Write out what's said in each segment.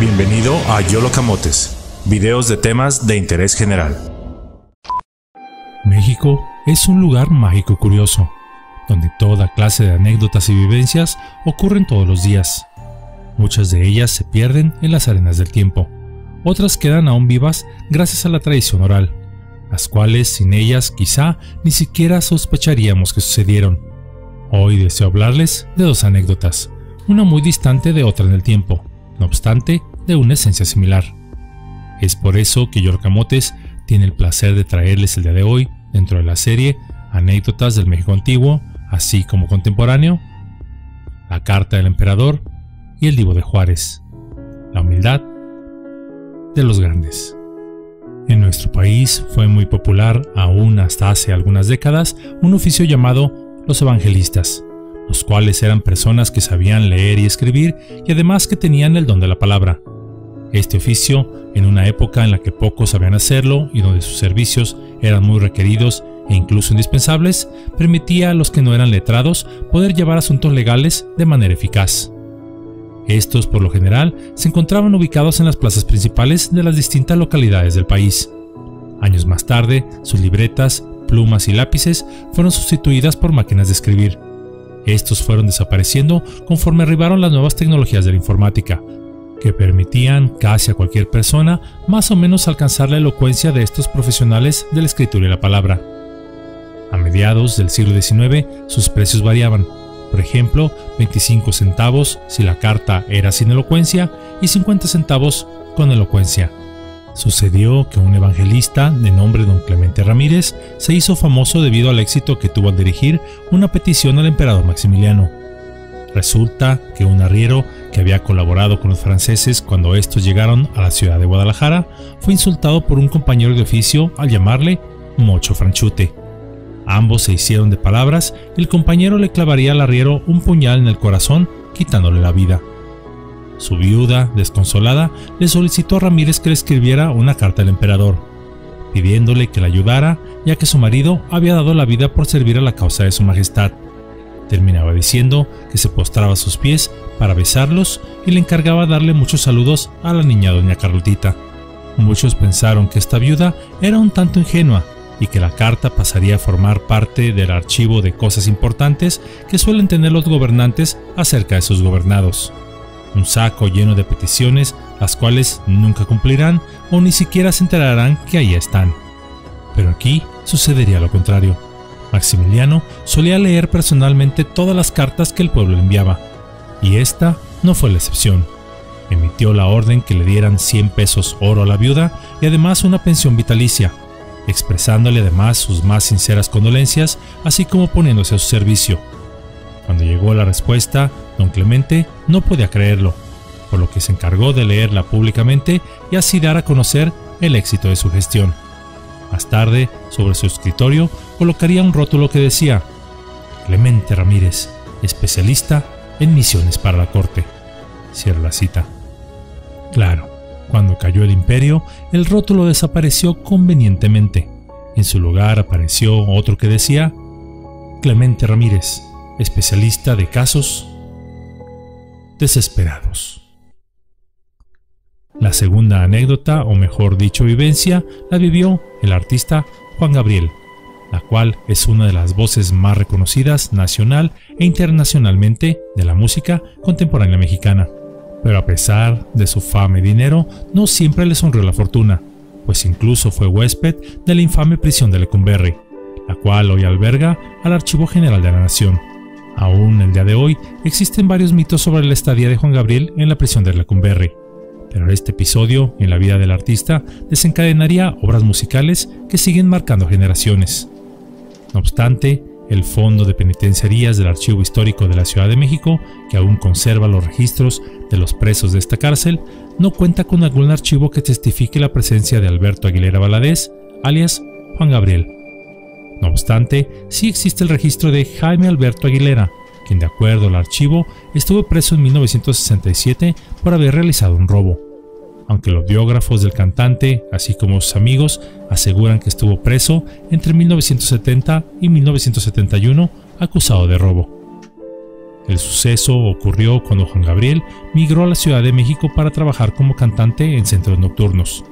Bienvenido a Yolo Camotes, videos de temas de interés general. México es un lugar mágico y curioso, donde toda clase de anécdotas y vivencias ocurren todos los días. Muchas de ellas se pierden en las arenas del tiempo, otras quedan aún vivas gracias a la tradición oral, las cuales sin ellas quizá ni siquiera sospecharíamos que sucedieron. Hoy deseo hablarles de dos anécdotas, una muy distante de otra en el tiempo, no obstante, de una esencia similar. Es por eso que Yorcamotes tiene el placer de traerles el día de hoy, dentro de la serie Anécdotas del México Antiguo, así como contemporáneo, la Carta del Emperador y el Divo de Juárez, la humildad de los grandes. En nuestro país fue muy popular, aún hasta hace algunas décadas, un oficio llamado los evangelistas, los cuales eran personas que sabían leer y escribir y además que tenían el don de la palabra. Este oficio, en una época en la que pocos sabían hacerlo y donde sus servicios eran muy requeridos e incluso indispensables, permitía a los que no eran letrados poder llevar asuntos legales de manera eficaz. Estos, por lo general, se encontraban ubicados en las plazas principales de las distintas localidades del país. Años más tarde, sus libretas, plumas y lápices fueron sustituidas por máquinas de escribir. Estos fueron desapareciendo conforme arribaron las nuevas tecnologías de la informática, que permitían casi a cualquier persona más o menos alcanzar la elocuencia de estos profesionales de la escritura y la palabra. A mediados del siglo XIX sus precios variaban, por ejemplo, 25 centavos si la carta era sin elocuencia y 50 centavos con elocuencia. Sucedió que un evangelista de nombre don Clemente Ramírez se hizo famoso debido al éxito que tuvo al dirigir una petición al emperador Maximiliano. Resulta que un arriero que había colaborado con los franceses cuando estos llegaron a la ciudad de Guadalajara fue insultado por un compañero de oficio al llamarle Mocho Franchute. Ambos se hicieron de palabras el compañero le clavaría al arriero un puñal en el corazón, quitándole la vida. Su viuda, desconsolada, le solicitó a Ramírez que le escribiera una carta al emperador, pidiéndole que le ayudara, ya que su marido había dado la vida por servir a la causa de su majestad. Terminaba diciendo que se postraba a sus pies para besarlos y le encargaba darle muchos saludos a la niña doña Carlotita. Muchos pensaron que esta viuda era un tanto ingenua y que la carta pasaría a formar parte del archivo de cosas importantes que suelen tener los gobernantes acerca de sus gobernados un saco lleno de peticiones, las cuales nunca cumplirán o ni siquiera se enterarán que ahí están. Pero aquí sucedería lo contrario. Maximiliano solía leer personalmente todas las cartas que el pueblo enviaba, y esta no fue la excepción. Emitió la orden que le dieran 100 pesos oro a la viuda y además una pensión vitalicia, expresándole además sus más sinceras condolencias, así como poniéndose a su servicio. Cuando llegó la respuesta, Don Clemente no podía creerlo, por lo que se encargó de leerla públicamente y así dar a conocer el éxito de su gestión. Más tarde, sobre su escritorio, colocaría un rótulo que decía Clemente Ramírez, especialista en misiones para la corte. Cierra la cita. Claro, cuando cayó el imperio, el rótulo desapareció convenientemente. En su lugar apareció otro que decía Clemente Ramírez, especialista de casos desesperados. La segunda anécdota, o mejor dicho vivencia, la vivió el artista Juan Gabriel, la cual es una de las voces más reconocidas nacional e internacionalmente de la música contemporánea mexicana. Pero a pesar de su fama y dinero, no siempre le sonrió la fortuna, pues incluso fue huésped de la infame prisión de Lecumberri, la cual hoy alberga al Archivo General de la Nación. Aún el día de hoy existen varios mitos sobre la estadía de Juan Gabriel en la prisión de Lecumberri, pero este episodio en la vida del artista desencadenaría obras musicales que siguen marcando generaciones. No obstante, el Fondo de Penitenciarías del Archivo Histórico de la Ciudad de México, que aún conserva los registros de los presos de esta cárcel, no cuenta con algún archivo que testifique la presencia de Alberto Aguilera Valadez, alias Juan Gabriel, no obstante, sí existe el registro de Jaime Alberto Aguilera, quien de acuerdo al archivo estuvo preso en 1967 por haber realizado un robo. Aunque los biógrafos del cantante, así como sus amigos, aseguran que estuvo preso entre 1970 y 1971 acusado de robo. El suceso ocurrió cuando Juan Gabriel migró a la Ciudad de México para trabajar como cantante en centros nocturnos.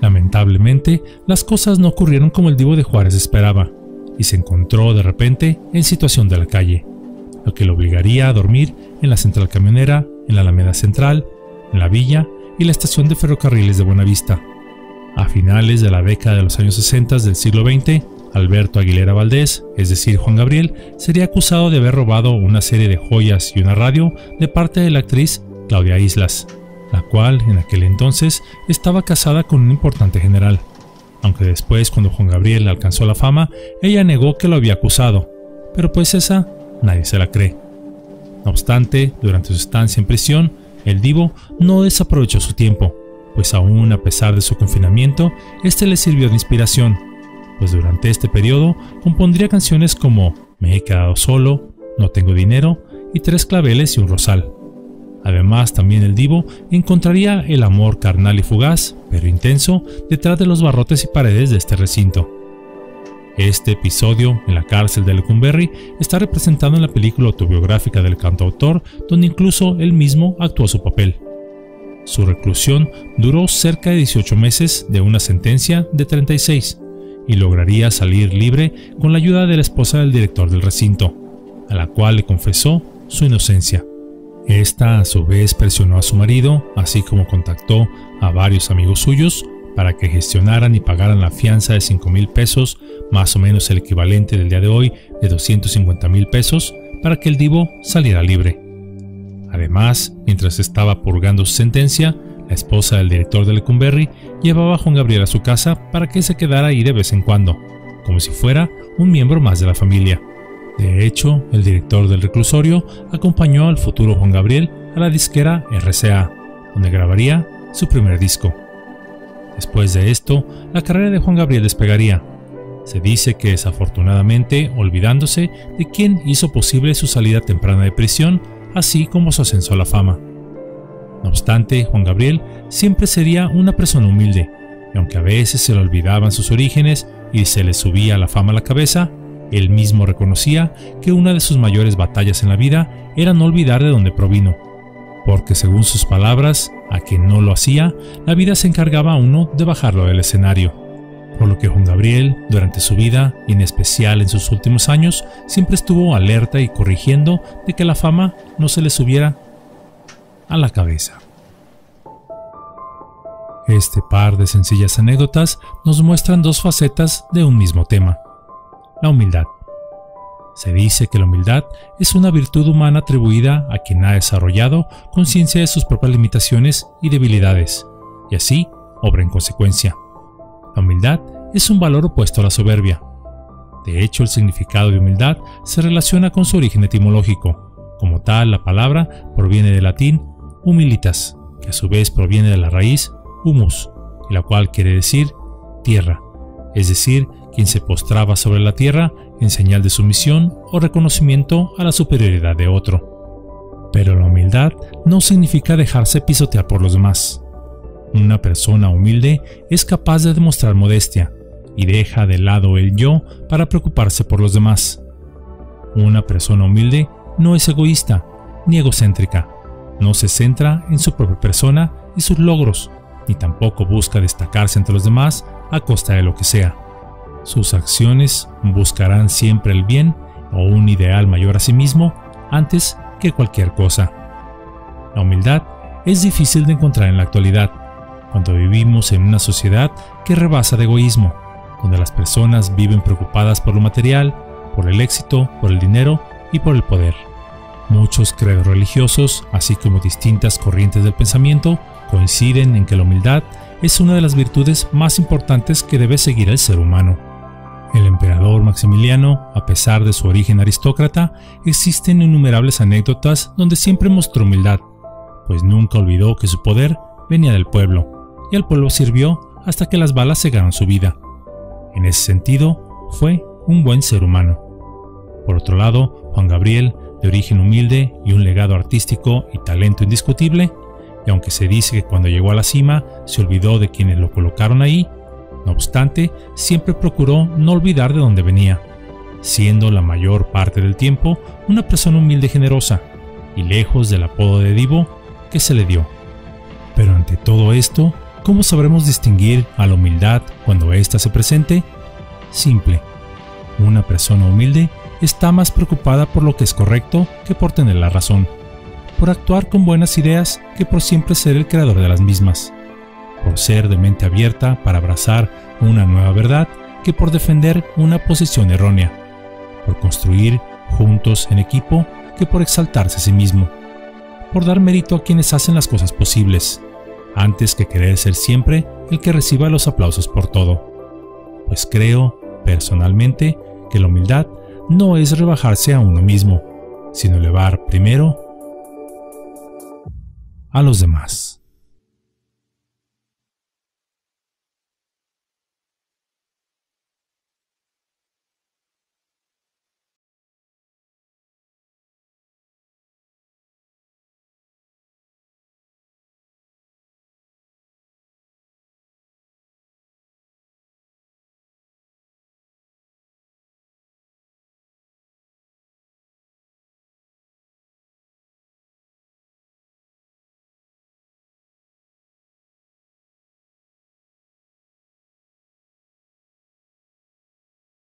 Lamentablemente, las cosas no ocurrieron como el divo de Juárez esperaba, y se encontró de repente en situación de la calle, lo que lo obligaría a dormir en la central camionera, en la Alameda Central, en la villa y la estación de ferrocarriles de Buenavista. A finales de la década de los años 60 del siglo XX, Alberto Aguilera Valdés, es decir, Juan Gabriel, sería acusado de haber robado una serie de joyas y una radio de parte de la actriz Claudia Islas, la cual en aquel entonces estaba casada con un importante general. Aunque después, cuando Juan Gabriel alcanzó la fama, ella negó que lo había acusado, pero pues esa nadie se la cree. No obstante, durante su estancia en prisión, el divo no desaprovechó su tiempo, pues aún a pesar de su confinamiento, este le sirvió de inspiración pues durante este periodo compondría canciones como Me he quedado solo, No tengo dinero y Tres claveles y un rosal. Además, también el divo encontraría el amor carnal y fugaz, pero intenso, detrás de los barrotes y paredes de este recinto. Este episodio, en la cárcel de Lecumberri, está representado en la película autobiográfica del cantautor, donde incluso él mismo actuó su papel. Su reclusión duró cerca de 18 meses de una sentencia de 36, y lograría salir libre con la ayuda de la esposa del director del recinto, a la cual le confesó su inocencia. Esta a su vez presionó a su marido, así como contactó a varios amigos suyos para que gestionaran y pagaran la fianza de 5 mil pesos, más o menos el equivalente del día de hoy de 250 mil pesos, para que el divo saliera libre. Además, mientras estaba purgando su sentencia, la esposa del director de Lecumberri llevaba a Juan Gabriel a su casa para que se quedara ahí de vez en cuando, como si fuera un miembro más de la familia. De hecho, el director del reclusorio acompañó al futuro Juan Gabriel a la disquera RCA, donde grabaría su primer disco. Después de esto, la carrera de Juan Gabriel despegaría. Se dice que desafortunadamente olvidándose de quien hizo posible su salida temprana de prisión, así como su ascenso a la fama. No obstante, Juan Gabriel siempre sería una persona humilde, y aunque a veces se le olvidaban sus orígenes y se le subía la fama a la cabeza, él mismo reconocía que una de sus mayores batallas en la vida era no olvidar de dónde provino, porque según sus palabras, a quien no lo hacía, la vida se encargaba a uno de bajarlo del escenario. Por lo que Juan Gabriel, durante su vida, y en especial en sus últimos años, siempre estuvo alerta y corrigiendo de que la fama no se le subiera a la cabeza. Este par de sencillas anécdotas nos muestran dos facetas de un mismo tema, la humildad. Se dice que la humildad es una virtud humana atribuida a quien ha desarrollado conciencia de sus propias limitaciones y debilidades, y así obra en consecuencia. La humildad es un valor opuesto a la soberbia. De hecho, el significado de humildad se relaciona con su origen etimológico. Como tal, la palabra proviene del latín humilitas, que a su vez proviene de la raíz humus, la cual quiere decir tierra, es decir, quien se postraba sobre la tierra en señal de sumisión o reconocimiento a la superioridad de otro. Pero la humildad no significa dejarse pisotear por los demás. Una persona humilde es capaz de demostrar modestia y deja de lado el yo para preocuparse por los demás. Una persona humilde no es egoísta ni egocéntrica, no se centra en su propia persona y sus logros, ni tampoco busca destacarse entre los demás a costa de lo que sea. Sus acciones buscarán siempre el bien o un ideal mayor a sí mismo antes que cualquier cosa. La humildad es difícil de encontrar en la actualidad, cuando vivimos en una sociedad que rebasa de egoísmo, donde las personas viven preocupadas por lo material, por el éxito, por el dinero y por el poder. Muchos credos religiosos, así como distintas corrientes del pensamiento, coinciden en que la humildad es una de las virtudes más importantes que debe seguir el ser humano. El emperador Maximiliano, a pesar de su origen aristócrata, existen innumerables anécdotas donde siempre mostró humildad, pues nunca olvidó que su poder venía del pueblo, y al pueblo sirvió hasta que las balas cegaron su vida. En ese sentido, fue un buen ser humano. Por otro lado, Juan Gabriel de origen humilde y un legado artístico y talento indiscutible, y aunque se dice que cuando llegó a la cima se olvidó de quienes lo colocaron ahí, no obstante, siempre procuró no olvidar de dónde venía, siendo la mayor parte del tiempo una persona humilde y generosa, y lejos del apodo de divo que se le dio. Pero ante todo esto, ¿cómo sabremos distinguir a la humildad cuando ésta se presente? Simple. Una persona humilde está más preocupada por lo que es correcto que por tener la razón, por actuar con buenas ideas que por siempre ser el creador de las mismas, por ser de mente abierta para abrazar una nueva verdad que por defender una posición errónea, por construir juntos en equipo que por exaltarse a sí mismo, por dar mérito a quienes hacen las cosas posibles, antes que querer ser siempre el que reciba los aplausos por todo. Pues creo, personalmente, que la humildad no es rebajarse a uno mismo, sino elevar primero a los demás.